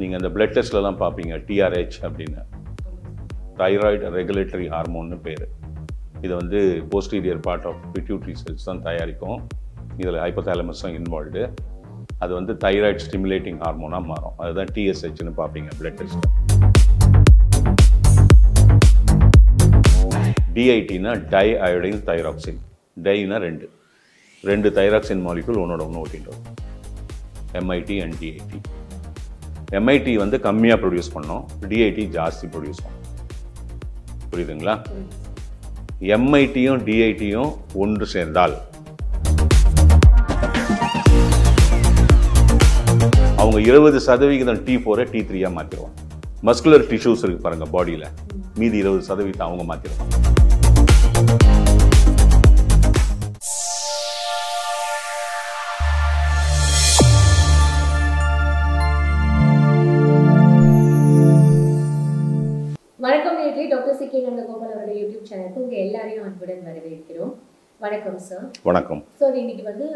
நீங்கள் அந்த பிளட் டெஸ்ட்லலாம் பார்ப்பீங்க டிஆர்ஹெச் அப்படின்னு. தைராய்டு ரெகுலேட்டரி ஹார்மோன்னு பேர். இதை வந்து posterior part of pituitary cells தான் தயாரிக்கும். இதில் ஹைப்போதாலமஸும் இன்வால்வ்டு அது வந்து தைராய்டு ஸ்டிமுலேட்டிங் ஹார்மோனாக மாறும். அதுதான் டிஎஸ்ஹெச்னு பார்ப்பீங்க பிளட் டெஸ்ட் டிஐடினா டை அயோடைன் தைராக்சின் டைனா ரெண்டு. ரெண்டு தைராக்சின் மாலிகுல் ஒன்னோட ஒன்று ஓட்டிட்டு எம்ஐடி அண்ட் டிஐடி எம்ஐடி வந்து கம்மியாக ப்ரொடியூஸ் பண்ணோம். டிஐடி ஜாஸ்தி ப்ரொடியூஸ் பண்ணோம். புரியுதுங்களா? எம்ஐடியும் டிஐடியும் ஒன்று சேர்ந்தால் அவங்க இருபது சதவிகிதம் டி ஃபோரை டி த்ரீயாக மாற்றிடுவாங்க மஸ்குலர் டிஷ்யூஸ் இருக்கு பாருங்க பாடியில் மீதி இருபது சதவீதம் அவங்க மாற்றிடுவாங்க நேர்களே டாக்டர் சி கே நந்தகோபால் அவருடைய யூடியூப் சேனலுக்கு உங்க எல்லாரையும் அன்புடன் வரவேற்கிறோம். வணக்கம் சார் வணக்கம். சார் இன்னைக்கு வந்து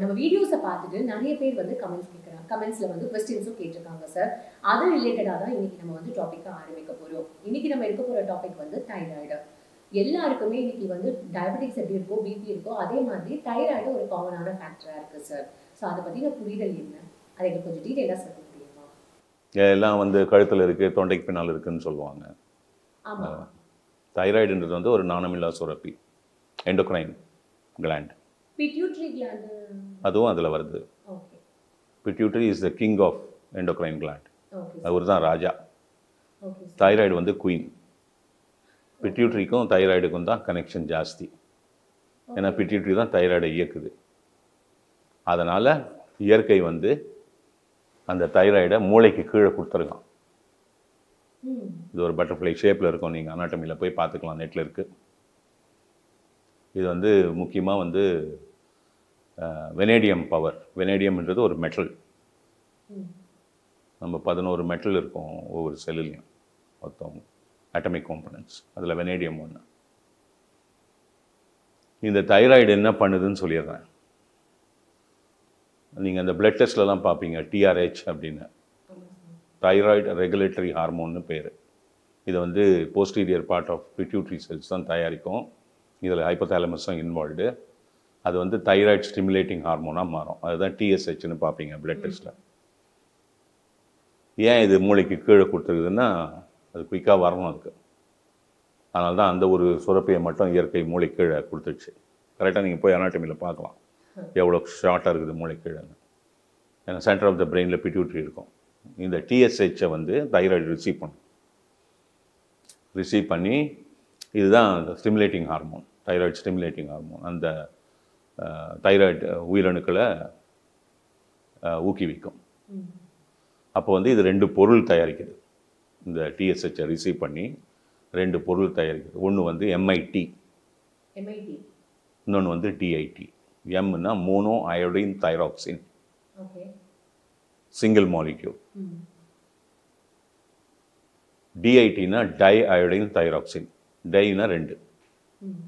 நம்ம வீடியோஸை பார்த்துட்டு நிறைய பேர் வந்து கமெண்ட்ஸ் கேட்குறாங்க கமெண்ட்ஸ்ல வந்து கொஸ்டின்ஸும் கேட்டிருக்காங்க சார் அது ரிலேட்டடாக தான் இன்னைக்கு நம்ம வந்து டாப்பிக்கை ஆரம்பிக்க போறோம். இன்னைக்கு நம்ம எடுக்க போற டாபிக் வந்து தைராய்டு எல்லாருக்குமே இன்னைக்கு வந்து டயபெட்டிக்ஸ் எப்படி இருக்கோ பிபி இருக்கோ அதே மாதிரி தைராய்டு ஒரு காமனான ஃபேக்டரா இருக்கு சார் ஸோ அதை பத்தின புரிதல் என்ன? அதை கொஞ்சம் டீட்டெயிலாக சொல்ல முடியுமா? எல்லாம் வந்து கழுத்தில் இருக்குது தொண்டைக்கு பின்னால் இருக்குன்னு சொல்லுவாங்க. தைராய்டுன்றது வந்து ஒரு நாணமில்லா சுரப்பி எண்டோக்ரைன் கிளாண்ட் பிட்யூட்ரி அதுவும் அதில் வருது. Okay pituitary is the king of endocrine gland அவர் தான் ராஜா. தைராய்டு வந்து குயின் பிட்யூட்ரிக்கும் தைராய்டுக்கும் தான் கனெக்ஷன் ஜாஸ்தி. ஏன்னா பிட்யூட்ரி தான் தைராய்டை இயக்குது. அதனால் இயற்கை வந்து அந்த தைராய்டை மூளைக்கு கீழே கொடுத்துருக்கான். இது ஒரு பட்டர்ஃப்ளை ஷேப்பில் இருக்கும். நீங்கள் அனாட்டமியில் போய் பார்த்துக்கலாம். நெட்டில் இருக்குது இது வந்து முக்கியமாக வந்து வெனேடியம் பவர் வெனேடியம்ன்றது ஒரு மெட்டல் நம்ம பதினோரு மெட்டல் இருக்கும் ஒவ்வொரு செல்லுலையும் மொத்தம் அட்டமிக் காம்பனன்ட்ஸ் அதில் வெனேடியம் ஒன்று இந்த தைராய்டு என்ன பண்ணுதுன்னு சொல்லிடுறேன். நீங்கள் அந்த பிளட் டெஸ்ட்லலாம் பார்ப்பீங்க. டிஆர்ஹெச் அப்படின்னு. தைராய்டு ரெகுலேட்டரி ஹார்மோன்னு பேர். இது வந்து posterior part of pituitary cells தான் தயாரிக்கும். இதில் ஹைப்போதாலமஸும் இன்வால்வ்டு அது வந்து தைராய்டு ஸ்டிமுலேட்டிங் ஹார்மோனாக மாறும். அதுதான் டிஎஸ்ஹெச்னு பார்ப்பீங்க பிளட் டெஸ்ட்டில் ஏன் இது மூளைக்கு கீழே கொடுத்துருக்குதுன்னா அது குயிக்காக வரணும் அதுக்கு. அதனால தான் அந்த ஒரு சுரப்பியை மட்டும் இயற்கை மூளை கீழே கொடுத்துருச்சு கரெக்டாக நீங்கள் போய் அனாட்டமியில் பார்க்கலாம். எவ்வளோ ஷார்ட்டாக இருக்குது மூளை கீழேன்னு. ஏன்னா சென்டர் ஆஃப் த பிரெயினில் பிட்யூட்ரி இருக்கும். இந்த டிஎஸ்ஹெச்சை வந்து தைராய்டு ரிசீவ் பண்ணும். ரிசீவ் பண்ணி இதுதான் stimulating hormone thyroid stimulating hormone அந்த தைராய்டு உயிரணுக்களை ஊக்குவிக்கும். அப்போ வந்து இது ரெண்டு பொருள் தயாரிக்குது. இந்த டிஎஸ்ஹெச்சை ரிசீவ் பண்ணி ரெண்டு பொருள் தயாரிக்குது. ஒன்று வந்து எம்ஐடி இன்னொன்று வந்து DIT எம்னா mono iodine thyroxine okay single molecule டிஐடினா di iodine thyroxine டைனா ரெண்டு. ம்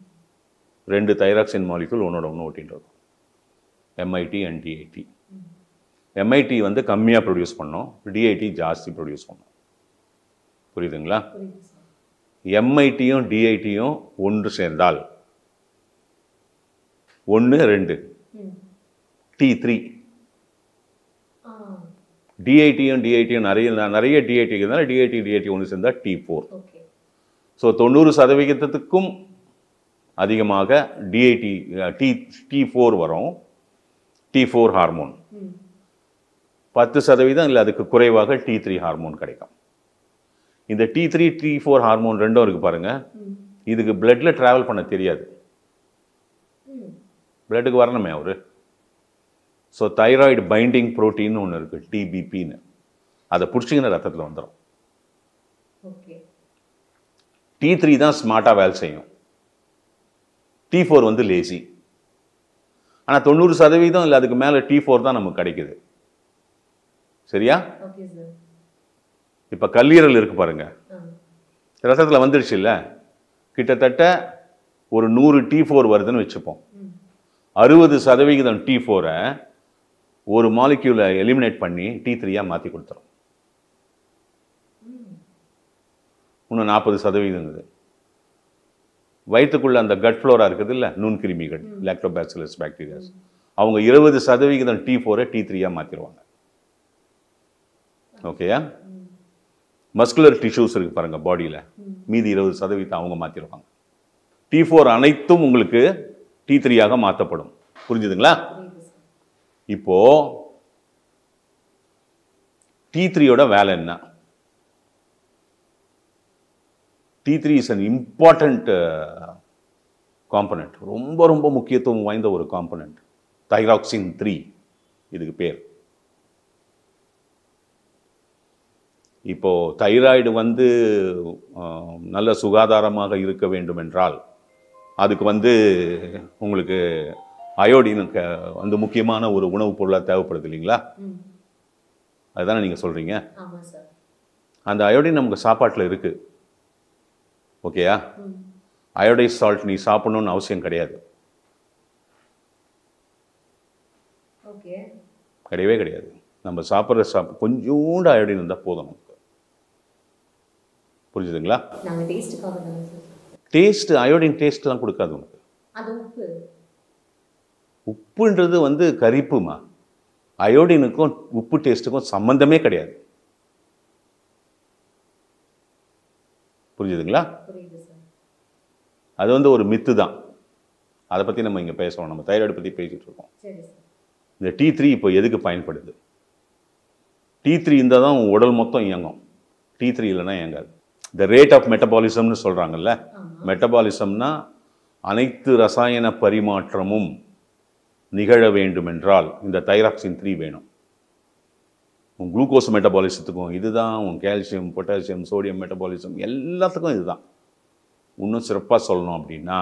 ரெண்டு தைராக்சின் மாலிகுல் ஒன்னோட ஒன்று இருக்கும். எம்ஐடி அண்ட் டிஐடி எம்ஐடி வந்து கம்மியாக ப்ரொடியூஸ் பண்ணோம். டிஐடி ஜாஸ்தி ப்ரொடியூஸ் பண்ணோம். புரியுதுங்களா? எம்ஐடியும் டிஐடியும் ஒன்று சேர்ந்தால் ஒன்று ரெண்டு. டி த்ரீ டிஐடியும் டிஐடியும் நிறைய நிறைய டிஐடி இருந்தால் டிஐடி டிஐடி ஒன்று சேர்ந்தால் டி ஃபோர் ஸோ தொண்ணூறு சதவிகிதத்துக்கும் அதிகமாக டிஐடி டி டி ஃபோர் வரும். டி ஃபோர் ஹார்மோன் பத்து சதவீதம் இல்லை அதுக்கு குறைவாக டி த்ரீ ஹார்மோன் கிடைக்கும். இந்த T three T four hormone ரெண்டும் இருக்குது பாருங்கள் இதுக்கு பிளட்டில் ட்ராவல் பண்ண தெரியாது. பிளட்டுக்கு வரணுமே அவர். ஸோ தைராய்டு பைண்டிங் புரோட்டீன் ஒன்று இருக்குது டிபிபின்னு அதை பிடிச்சிங்கன்னா ரத்தத்தில் வந்துடும் டி த்ரீ தான் ஸ்மார்ட்டாக வேலை செய்யும். டி ஃபோர் வந்து லேசி ஆனால் தொண்ணூறு சதவீதம் இல்லை அதுக்கு மேலே டி ஃபோர் தான் நமக்கு கிடைக்குது. சரியா? இப்போ கல்லீரல் இருக்கு பாருங்க. ஆ. ரத்தத்தில் வந்துடுச்சு இல்லை? கிட்டத்தட்ட ஒரு நூறு டி ஃபோர் வருதுன்னு வச்சுப்போம். அறுபது சதவிகிதம் டி ஃபோரை ஒரு மாலிக்யூலை எலிமினேட் பண்ணி டி த்ரீயாக மாற்றி கொடுத்துரும். இன்னும் நாற்பது சதவீதம் இருக்குது வயிற்றுக்குள்ள அந்த கட் ஃப்ளோரா இருக்குது இல்லை? நுண்கிருமிகள் லாக்டோபாசிலஸ் பாக்டீரியாஸ் அவங்க இருபது சதவிகிதம் டி ஃபோரை டி த்ரீயாக மாற்றிடுவாங்க ஓகேயா. மஸ்குலர் டிஷ்யூஸ் இருக்கு பாருங்க பாடியில். மீதி இருபது சதவீதம் அவங்க மாற்றிடுவாங்க டி ஃபோர் அனைத்தும் உங்களுக்கு டி த்ரீயாக மாற்றப்படும் புரிஞ்சுதுங்களா? இப்போ டி த்ரீயோட வேலை என்ன? T three is an important component ரொம்ப ரொம்ப முக்கியத்துவம் வாய்ந்த ஒரு காம்பனண்ட் தைராக்சின் த்ரீ இதுக்கு பேர். இப்போ தைராய்டு வந்து நல்ல சுகாதாரமாக இருக்க வேண்டும் என்றால் அதுக்கு வந்து உங்களுக்கு அயோடின் வந்து முக்கியமான ஒரு உணவுப் பொருளாக தேவைப்படுது இல்லைங்களா. அதுதானே நீங்கள் சொல்கிறீங்க அந்த அயோடின் நமக்கு சாப்பாட்டில் இருக்குது ஓகேயா. அயோடைஸ் சால்ட் நீ சாப்பிடணும்னு அவசியம் கிடையாது. கிடையவே கிடையாது. நம்ம சாப்பிட்ற சாப் கொஞ்சோண்டு அயோடின் இருந்தால் போதும் நமக்கு. புரிஞ்சுதுங்களா? நாங்க டேஸ்ட்டுக்காக தானே சார். டேஸ்ட் அயோடின் டேஸ்ட்லாம் கொடுக்காது உனக்கு. உப்புன்றது வந்து கரிப்புமா? அயோடினுக்கும் உப்பு டேஸ்ட்டுக்கும் சம்மந்தமே கிடையாது. புரிஞ்சுதுங்களா? அது வந்து ஒரு மித்து தான். அதை பற்றி நம்ம இங்கே பேசுவோம் நம்ம தைராய்டு பற்றி பேசிகிட்டு இருக்கோம். இந்த டி த்ரீ இப்போ எதுக்கு பயன்படுது? டி த்ரீ இருந்தால் தான் உன் உடல் மொத்தம் இயங்கும். டி த்ரீ இல்லைன்னா இயங்காது. இந்த ரேட் ஆஃப் மெட்டபாலிசம்னு சொல்கிறாங்கல்ல மெட்டபாலிசம்னா அனைத்து ரசாயன பரிமாற்றமும் நிகழ வேண்டுமென்றால் இந்த தைராக்சின் த்ரீ வேணும். உன் குளுக்கோஸ் மெட்டபாலிசத்துக்கும் இதுதான் உன் கால்சியம் பொட்டாசியம் சோடியம் மெட்டபாலிசம் எல்லாத்துக்கும் இதுதான். இன்னும் சிறப்பாக சொல்லணும் அப்படின்னா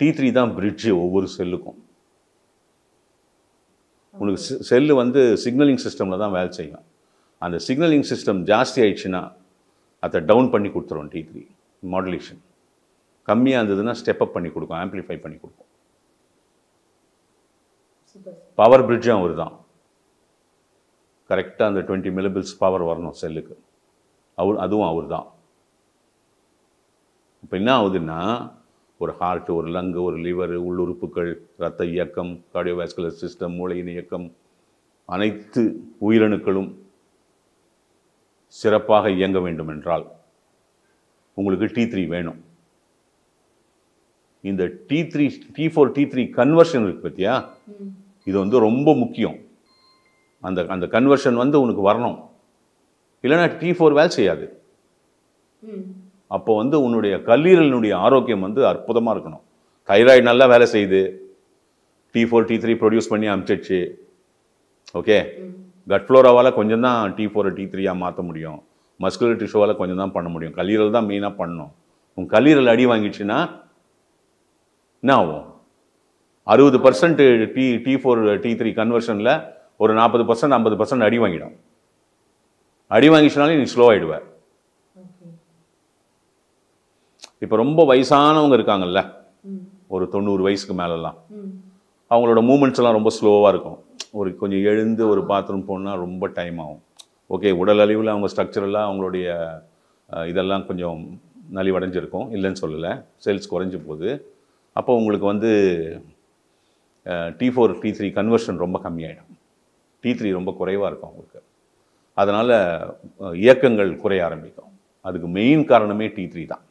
டி த்ரீ தான் பிரிட்ஜு ஒவ்வொரு செல்லுக்கும் உனக்கு செல்லு வந்து சிக்னலிங் சிஸ்டமில் தான் வேலை செய்யும். அந்த சிக்னலிங் சிஸ்டம் ஜாஸ்தி ஆயிடுச்சுன்னா அதை டவுன் பண்ணி கொடுத்துரும் டி த்ரீ மாடுலேஷன் கம்மியாக இருந்ததுன்னா ஸ்டெப் அப் பண்ணி கொடுக்கும் ஆம்ப்ளிஃபை பண்ணி கொடுக்கும். பவர் பிரிட்ஜும் அவர் தான் கரெக்டாக அந்த டுவெண்ட்டி மிலிபிள்ஸ் பவர் வரணும் செல்லுக்கு அவர் அதுவும் அவர் தான் இப்போ என்ன ஆகுதுன்னா ஒரு ஹார்ட் ஒரு லங்கு ஒரு லிவர் உள்ளுறுப்புகள் ரத்த இயக்கம் கார்டியோவாஸ்குலர் சிஸ்டம் மூளையின் இயக்கம் அனைத்து உயிரணுக்களும் சிறப்பாக இயங்க வேண்டும் என்றால் உங்களுக்கு டி த்ரீ வேணும். இந்த T three T four T three conversion இருக்கு பார்த்தியா இது வந்து ரொம்ப முக்கியம். அந்த அந்த கன்வர்ஷன் வந்து உனக்கு வரணும். இல்லைன்னா டி ஃபோர் வேலை செய்யாது. அப்போ வந்து உன்னுடைய கல்லீரலினுடைய ஆரோக்கியம் வந்து அற்புதமாக இருக்கணும். தைராய்டு நல்லா வேலை செய்யுது. T four T three produce பண்ணி அனுப்பிச்சிடுச்சு ஓகே கட் ஃப்ளோராவால் கொஞ்சம் தான் டி ஃபோரை டி த்ரீயாக மாற்ற முடியும். மஸ்குலர் டிஷ்யூவால் கொஞ்சம் தான் பண்ண முடியும். கல்லீரல் தான் மெயினாக பண்ணணும் உன் கல்லீரல் அடி வாங்கிடுச்சுன்னா என்ன ஆகும்? அறுபது percent T T four T three கன்வர்ஷனில் ஒரு நாற்பது பர்சன்ட் ஐம்பது பர்சன்ட் அடி வாங்கிடும். அடி வாங்கிச்சுனாலே நீ ஸ்லோ ஆகிடுவ ஓகே. இப்போ ரொம்ப வயசானவங்க இருக்காங்கல்ல ஒரு தொண்ணூறு வயசுக்கு மேலெல்லாம் அவங்களோட மூமெண்ட்ஸ் எல்லாம் ரொம்ப ஸ்லோவாக இருக்கும். ஒரு கொஞ்சம் எழுந்து ஒரு பாத்ரூம் போனால் ரொம்ப டைம் ஆகும். ஓகே உடல் அளவில் அவங்க ஸ்ட்ரக்சரெல்லாம் அவங்களுடைய இதெல்லாம் கொஞ்சம் நலிவடைஞ்சிருக்கும். இல்லைன்னு சொல்லலை. செல்ஸ் குறைஞ்சி போகுது. அப்போ உங்களுக்கு வந்து T four T three conversion ரொம்ப கம்மியாயிடும். டி த்ரீ ரொம்ப குறைவாக இருக்கும் அவங்களுக்கு. அதனால் இயக்கங்கள் குறைய ஆரம்பிக்கும். அதுக்கு மெயின் காரணமே டி த்ரீ தான்.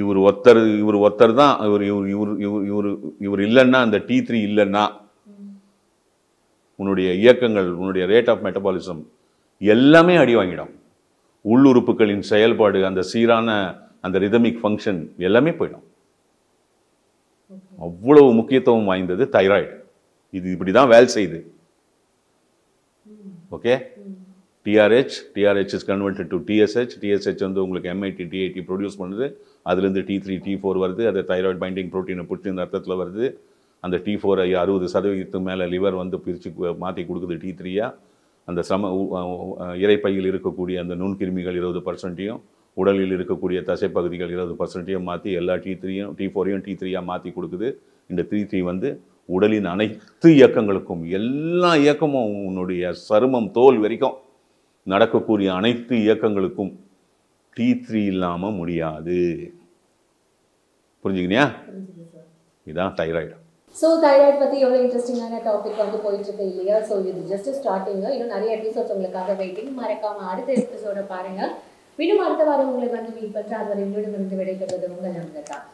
இவர் ஒருத்தர் இவர் ஒருத்தர் தான் இவர் இவர் இவர் இவர் இவர் இவர் இல்லைன்னா அந்த டி த்ரீ இல்லைன்னா உன்னுடைய இயக்கங்கள் உன்னுடைய ரேட் ஆஃப் மெட்டபாலிசம் எல்லாமே அடி வாங்கிடும். உள்ளுறுப்புகளின் செயல்பாடு அந்த சீரான அந்த ரிதமிக் ஃபங்க்ஷன் எல்லாமே போயிடும். அவ்வளவு முக்கியத்துவம் வாய்ந்தது தைராய்டு. இது இப்படி தான் வேலை செய்யுது. Okay? TRH TRH is converted to TSH TSH வந்து உங்களுக்கு எம்ஐடி டிஐடி ப்ரொடியூஸ் பண்ணுது. அதுலேருந்து டி த்ரீ டி ஃபோர் வருது. அது தைராய்டு பைண்டிங் ப்ரோட்டீனை பிடிச்சி இந்த அர்த்தத்தில் வருது. அந்த டி ஃபோர் அறுபது சதவீதத்துக்கு மேலே லிவர் வந்து பிரித்து மாற்றி கொடுக்குது டி த்ரீயாக அந்த சம உ- இருக்கக்கூடிய அந்த நுண்கிருமிகள் இருபது பர்சன்ட்டையும் உடலில் இருக்கக்கூடிய தசைப்பகுதிகள் இருபது பர்சன்ட்டையும் மாற்றி எல்லா டி த்ரீயும் டி ஃபோரையும் டி த்ரீயாக மாற்றி கொடுக்குது. இந்த டி த்ரீ வந்து உடலின் அனைத்து இயக்கங்களுக்கும் எல்லா இயக்கமும் உன்னுடைய சருமம் தோல் வரைக்கும் நடக்கக்கூடிய அனைத்து இயக்கங்களுக்கும் டி த்ரீ இல்லாமல் முடியாது. புரிஞ்சுக்கினியா? இதுதான் தைராய்டு ஸோ தைராய்டு பற்றி எவ்வளோ இன்ட்ரெஸ்டிங்கான டாபிக் வந்து போயிட்டு இருக்கு இல்லையா? ஸோ இது ஜஸ்ட் ஸ்டார்டிங் இன்னும் நிறைய எபிசோட்ஸ் உங்களுக்காக வெயிட்டிங் மறக்காம அடுத்த எபிசோட பாருங்க. மீண்டும் அடுத்த வாரம் உங்களை வந்து மீட்பற்ற அதுவரை அது வரை உங்களிடமிருந்து விடைபெறுவது உங்கள் நம்பர் தான்